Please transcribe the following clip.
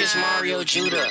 It's Mario Judah.